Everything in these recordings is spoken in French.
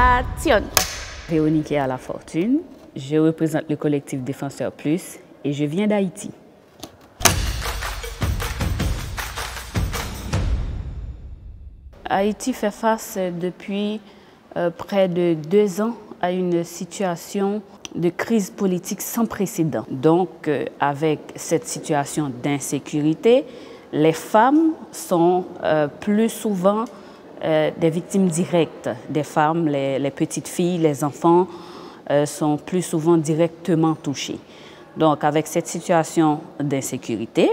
Action Véronique à la fortune. Je représente le collectif Défenseur Plus et je viens d'Haïti. Haïti fait face depuis euh, près de deux ans à une situation de crise politique sans précédent. Donc, euh, avec cette situation d'insécurité, les femmes sont euh, plus souvent des victimes directes. Des femmes, les, petites filles, les enfants sont plus souvent directement touchés. Donc, avec cette situation d'insécurité,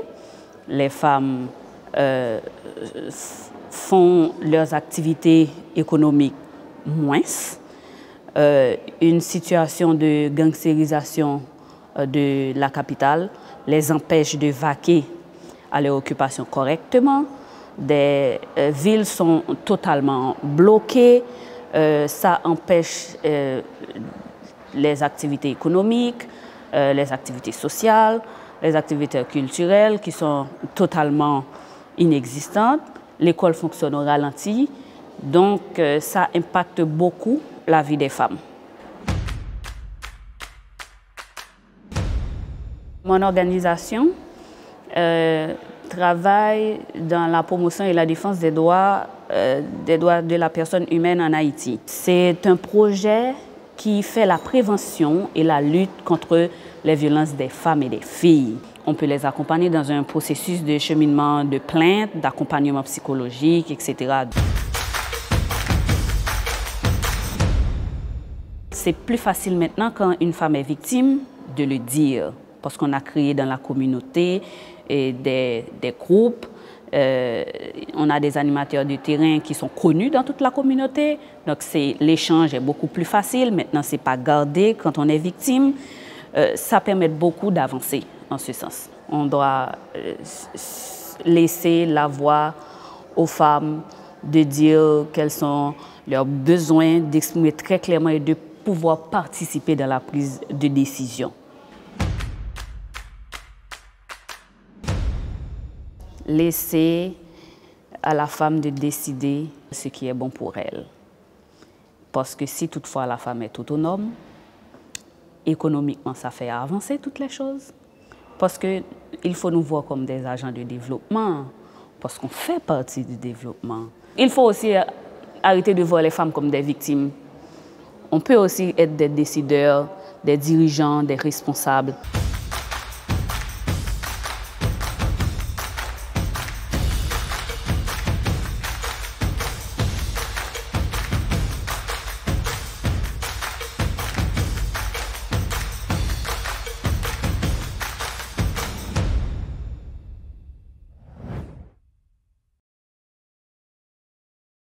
les femmes font leurs activités économiques moins. Euh, une situation de gangsterisation euh, de la capitale les empêche de vaquer à leur occupation correctement. Des euh, villes sont totalement bloquées. ça empêche les activités économiques, les activités sociales, les activités culturelles qui sont totalement inexistantes l'école fonctionne au ralenti, donc euh, ça impacte beaucoup la vie des femmes. Mon organisation euh, travaille dans la promotion et la défense des droits, euh, des droits de la personne humaine en Haïti. C'est un projet qui fait la prévention et la lutte contre les violences des femmes et des filles. On peut les accompagner dans un processus de cheminement de plainte, d'accompagnement psychologique, etc. C'est plus facile maintenant quand une femme est victime de le dire, parce qu'on a créé dans la communauté des, groupes, euh, on a des animateurs de terrain qui sont connus dans toute la communauté, donc l'échange est beaucoup plus facile. Maintenant, c'est pas gardé quand on est victime. Euh, ça permet beaucoup d'avancer en ce sens. On doit euh, laisser la voix aux femmes de dire quels sont leurs besoins, d'exprimer très clairement et de pouvoir participer dans la prise de décision. Laisser à la femme de décider ce qui est bon pour elle. Parce que si toutefois la femme est autonome, économiquement, ça fait avancer toutes les choses. Parce qu'il faut nous voir comme des agents de développement, parce qu'on fait partie du développement. Il faut aussi arrêter de voir les femmes comme des victimes. On peut aussi être des décideurs, des dirigeants, des responsables.